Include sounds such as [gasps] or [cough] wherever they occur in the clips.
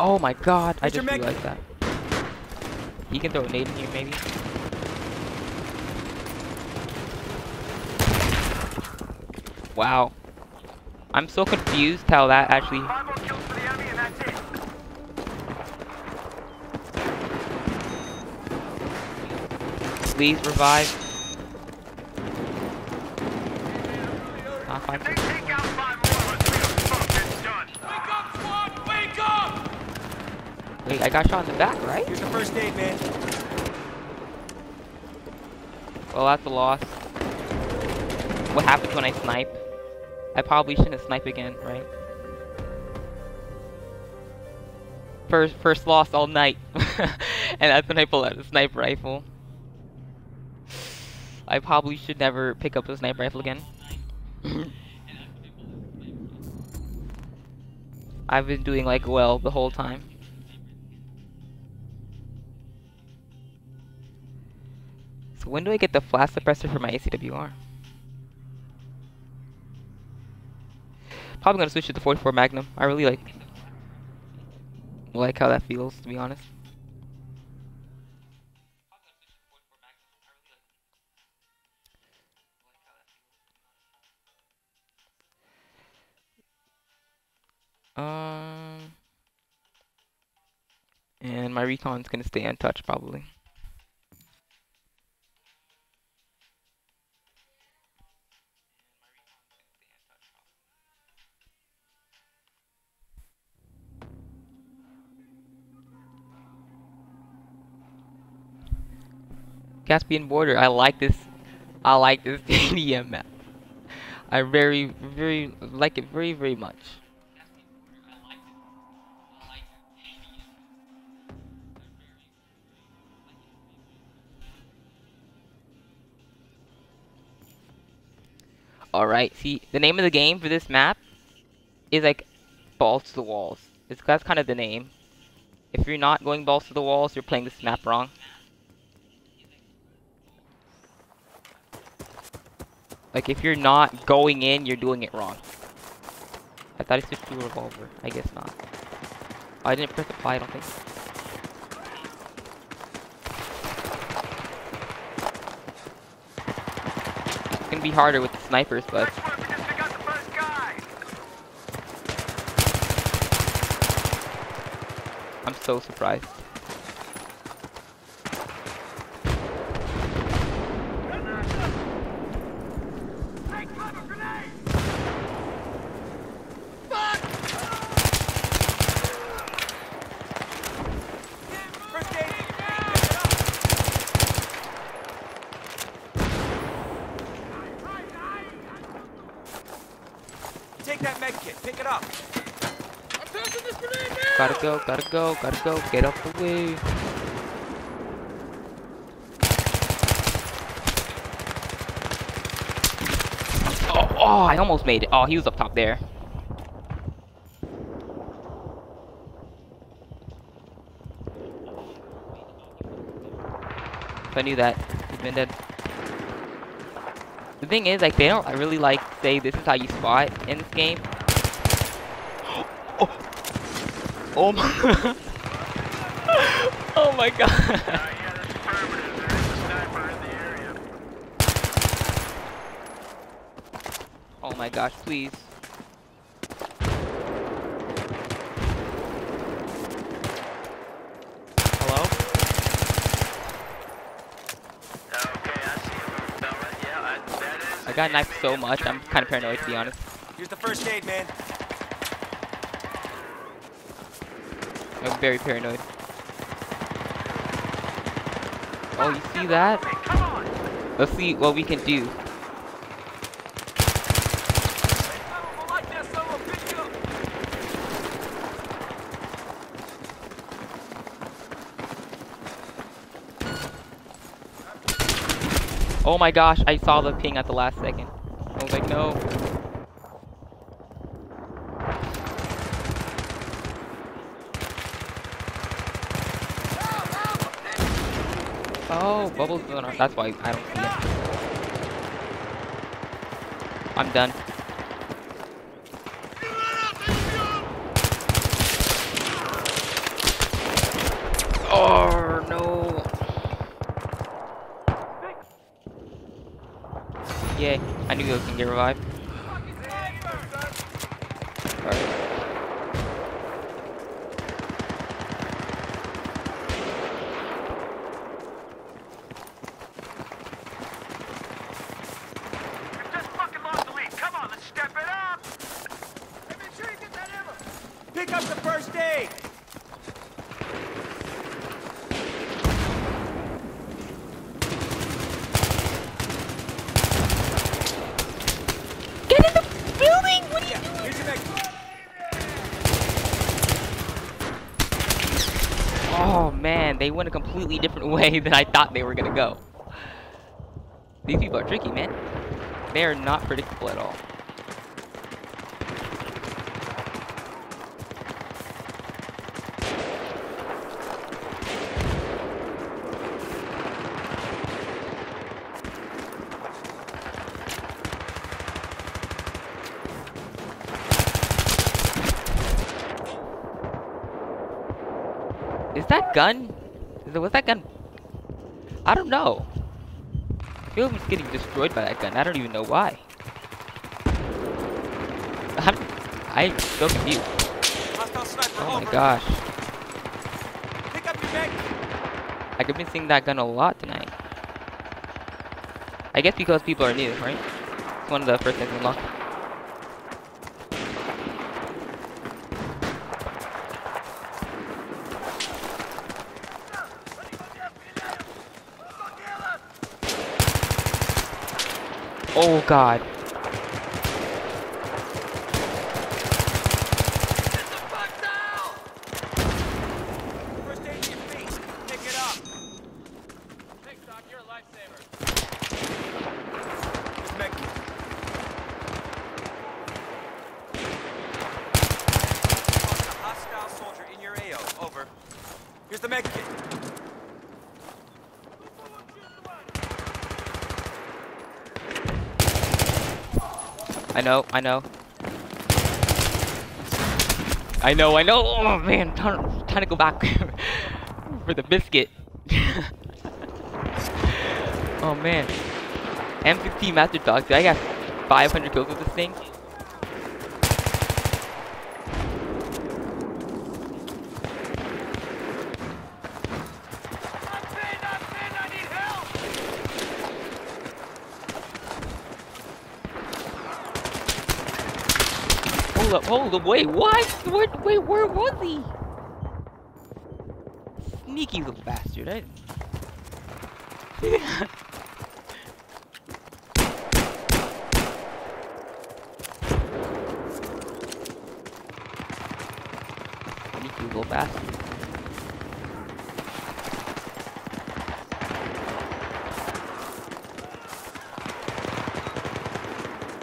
Oh my god, I just Mech- realized that. He can throw a nade in here, maybe. Wow. I'm so confused how that actually... Five more kills for the enemy and that's it. Please revive. Not five They kills. take out five more, let's see the fuck gets done. Wake up, squad! Wake up! Wait, I got shot in the back, right? Here's the first aid, man. Well, that's a loss. What happens when I snipe? I probably shouldn't snipe again, right? First, first loss all night, [laughs] and that's when I pull out a sniper rifle. I probably should never pick up a sniper rifle again. [laughs] I've been doing like well the whole time. When do I get the flash suppressor for my ACWR? Probably gonna switch to the 44 Magnum. I really like like how that feels, to be honest. Um, and my recon's gonna stay untouched probably. Caspian border. I like this. I like this [laughs] stadium map. I very, very like it very, very much. Alright, see, the name of the game for this map is like balls to the walls. It's, that's kind of the name. If you're not going balls to the walls, you're playing this map wrong. Like, if you're not going in, you're doing it wrong. I thought I switched to a revolver. I guess not. Oh, I didn't press apply, I don't think. It's gonna be harder with the snipers, but Next one, we just took out the first guy. I'm so surprised. Take that med kit. Pick it up. I'm passing this grenade now! Gotta go, gotta go, gotta go. Get off the way. Oh, oh, I almost made it. Oh, he was up top there. If I knew that, he'd been dead. The thing is, like, they don't I really like say this is how you spot in this game. [gasps] Oh, oh my! [laughs] oh my god! Yeah, that's [laughs] affirmative. There is a sniper in the area. Oh my gosh, please. Hello? Okay, I see him, fella. Yeah, that, that is. I got knifed so much, I'm kind of paranoid to be honest. Here's the first aid, man. I'm very paranoid. Oh, you see that? Come on! Let's see what we can do. Oh my gosh, I saw the ping at the last second. I was like, no. Oh, bubbles. That's why I don't see it. I'm done. Hugo can get revived. Alright. We just fucking lost the lead. Come on, let's step it up. Pick up the first aid. Get in the building! What are you Yeah, here's your med kit. Oh man, they went a completely different [laughs] way than I thought they were gonna go. These people are tricky, man. They are not predictable at all. Is that gun? Was that gun? I don't know. I feel like getting destroyed by that gun. I don't even know why. I'm, I'm so confused. Oh my gosh. I've been seeing that gun a lot tonight. I guess because people are new, right? It's one of the first things unlocked. Oh god. First aid to your feet. Pick it up. Thanks, Doc. You're a lifesaver. Here's med kit. Hostile soldier in your AO. Over. Here's the med kit. I know, I know. I know, I know. Oh man, trying, to go back [laughs] for the biscuit. [laughs] oh man. M15 Master Dog, dude, I got 500 kills with this thing. I'm pinned! I'm pinned! I need help! Hold up, hold up, wait, what? Where, wait, where was he? Sneaky little bastard, I... Eh? [laughs] Sneaky little bastard.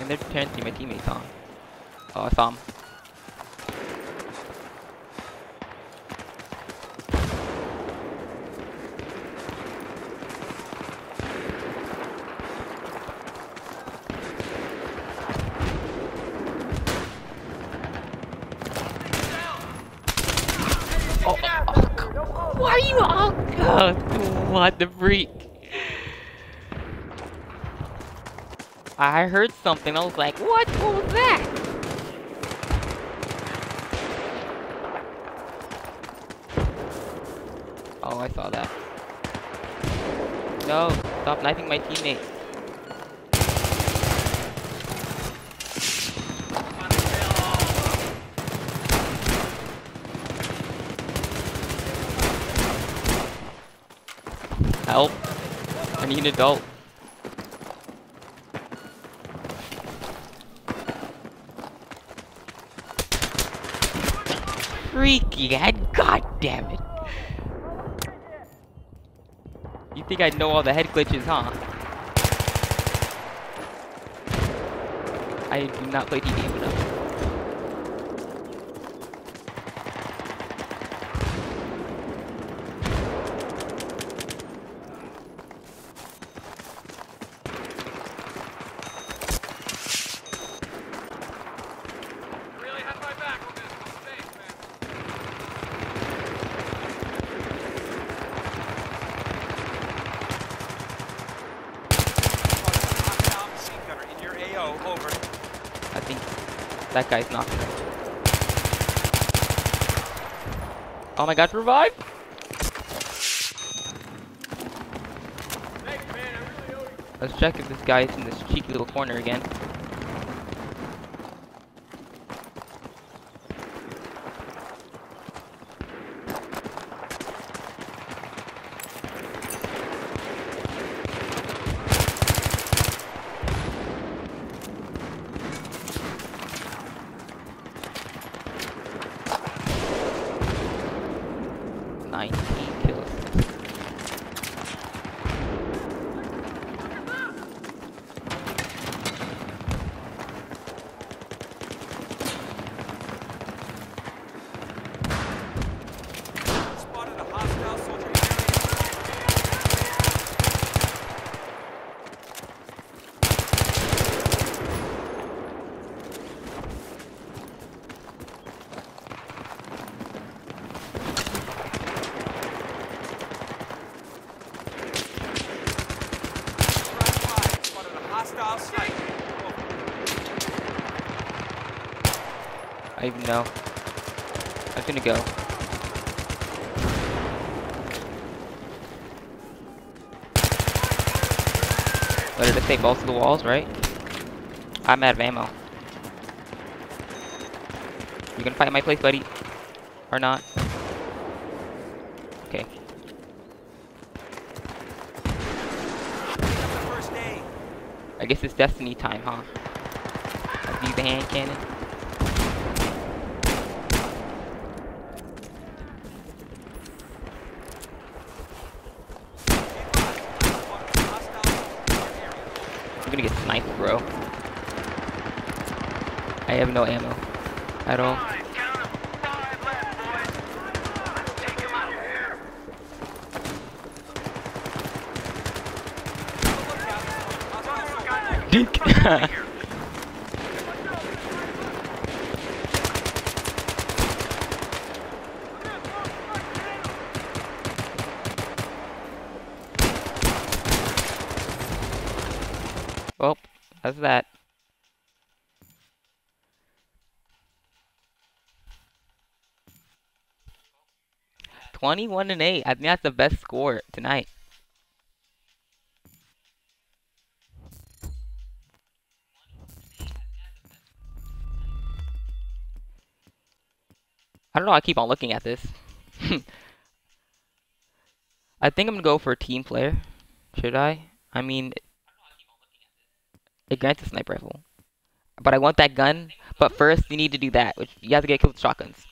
And they're trying my teammates on. Oh, I saw him. Oh, oh, oh why are you all? Oh, [laughs] what the freak? I heard something. I was like? What was that? Oh, I saw that. No, stop knifing my teammate. Help. I need an adult. Freaky head, god damn it. You think I know all the head glitches, huh? I do not play TDM enough. Really had my back on this. Thanks, man. Hostile machine gunner in your AO, over. I think that guy's not gonna. Oh my god, revive! Let's check if this guy's in this cheeky little corner again. Even know. I'm gonna go. What did it say? Balls to the walls, right? I'm out of ammo. You gonna fight my place, buddy? Or not? Okay. I guess it's destiny time, huh? Let's use the hand cannon. Be advised, spotted a hostile soldier in your area. I'm gonna get sniped, bro. I have no ammo at all. Five, [laughs] count 'em. Five left, boys. Take 'em out here. Look out, hostile soldier. Dink. well, that's that. Twenty-one and eight. I think that's the best score tonight. I don't know. I keep on looking at this. [laughs] I think I'm gonna go for a team player. Should I? I mean, it grants a sniper rifle, but I want that gun. But first, you need to do that, which you have to get killed with shotguns.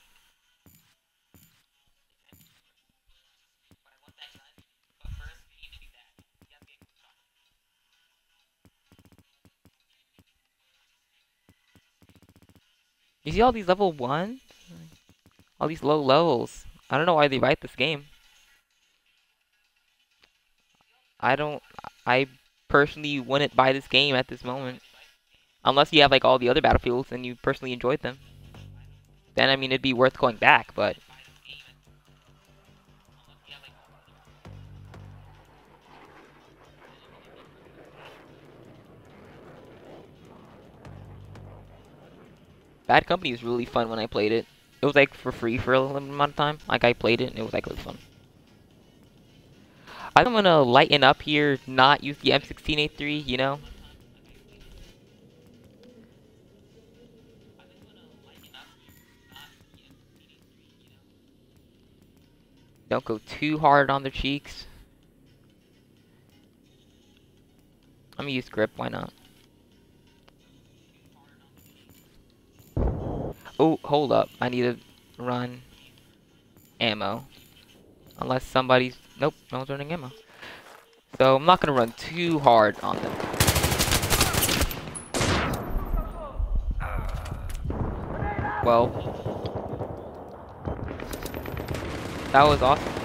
You see all these level ones? All these low levels. I don't know why they write this game. I don't. I personally wouldn't buy this game at this moment. Unless you have like all the other battlefields and you personally enjoyed them. Then I mean it'd be worth going back, but. Bad Company was really fun when I played it. It was like for free for a limited amount of time. Like I played it and it was like really fun. I'm gonna lighten up here, not use the M16A3, you know? Don't go too hard on the cheeks. I'm gonna use grip, why not? Oh, hold up. I need to run ammo. Unless somebody's... Nope, no one's running ammo. So I'm not going to run too hard on them. Well... That was awesome.